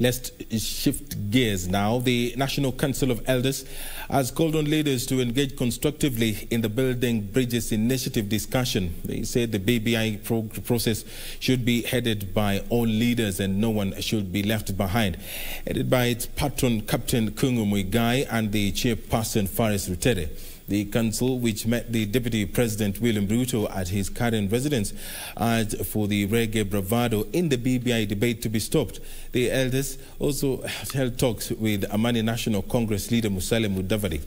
Let's shift gears now. The National Council of Elders has called on leaders to engage constructively in the Building Bridges Initiative discussion. They said the BBI pro process should be headed by all leaders and no one should be left behind. Headed by its patron, Captain Kungu Muigai, and the chairperson, Faris Rutere. The council, which met the Deputy President William Ruto at his current residence, urged for the reggae bravado in the BBI debate to be stopped. The elders also held talks with Amani National Congress leader Musalia Mudavadi.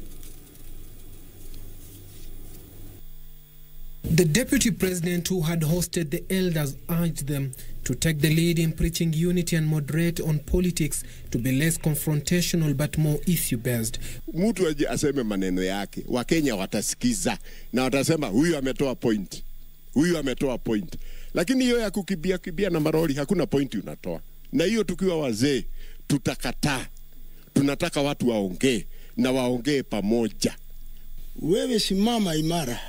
The deputy president who had hosted the elders urged them to take the lead in preaching unity and moderate on politics to be less confrontational but more issue based. Mtu aje aseme maneno yake, Wakenya watasikiza na watasema huyu ametoa point, huyu ametoa point. Lakini hiyo ya kukibia kibia na maroli hakuna point unatoa, na hiyo tukiwa wazee tutakataa. Tunataka watu waongee na waongee pamoja. Wewe simama imara,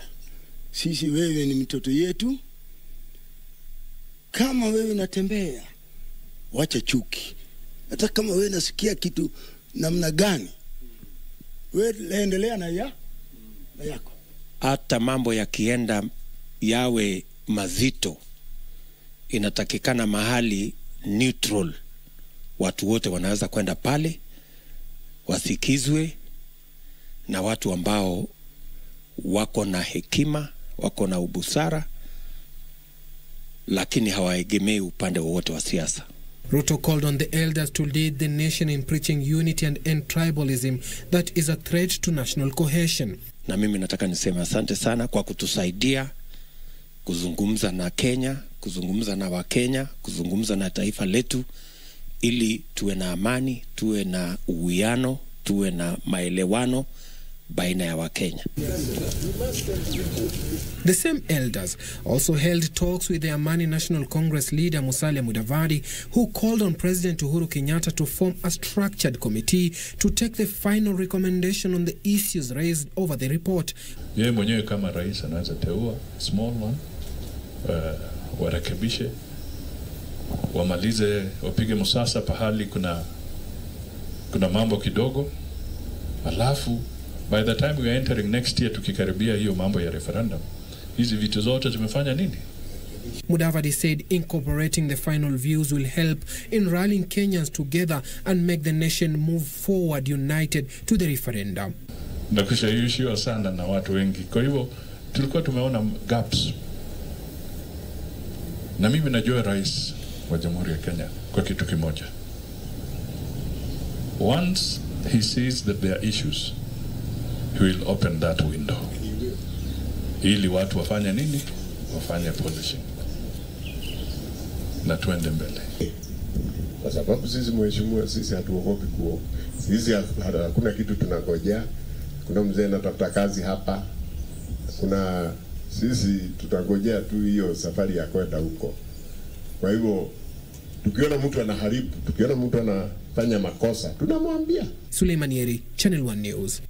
sisi wewe ni mtoto yetu. Kama wewe natembea, wacha chuki. Hata kama wewe nasikia kitu namna gani, wewe endelea na ya na yako. hata mambo yakienda yawe mazito, inatakikana mahali neutral, watu wote wanaweza kwenda pale wasikizwe na watu ambao wako na hekima, wako na ubusara, lakini hawaegemei upande wowote wa siasa. Ruto called on the elders to lead the nation in preaching unity and end tribalism that is a threat to national cohesion. Na mimi nataka niseme asante sana kwa kutusaidia kuzungumza na Kenya, kuzungumza na Wakenya, kuzungumza na taifa letu, ili tuwe na amani, tuwe na uwiano, tuwe na maelewano baina ya Wakenya. The same elders also held talks with the Amani National Congress leader Musalia Mudavadi, who called on President Uhuru Kenyatta to form a structured committee to take the final recommendation on the issues raised over the report. Yeye mwenyewe kama rais anaweza teua small one, uh, warekebishe, wamalize, wapige msasa pahali kuna kuna mambo kidogo, alafu by the time we are entering next year, tukikaribia hiyo mambo ya referendum, hizi vitu zote zimefanya nini? Mudavadi said incorporating the final views will help in rallying Kenyans together and make the nation move forward united to the referendum. na kushawishiwa sana na watu wengi. Kwa hivyo tulikuwa tumeona gaps, na mimi najua rais wa Jamhuri ya Kenya kwa kitu kimoja, once he sees that there are issues he will open that window ili watu wafanye nini? Wafanye polishing na tuende mbele. kwa sababu sisi mheshimiwa, sisi hatuogopi kuo, sisi hakuna kitu tunangojea. Kuna mzee anatafuta kazi hapa, kuna sisi tutangojea tu hiyo safari ya kwenda huko. Kwa hivyo tukiona mtu anaharibu, tukiona mtu anafanya makosa, tunamwambia. Suleiman Yeri, Channel One News.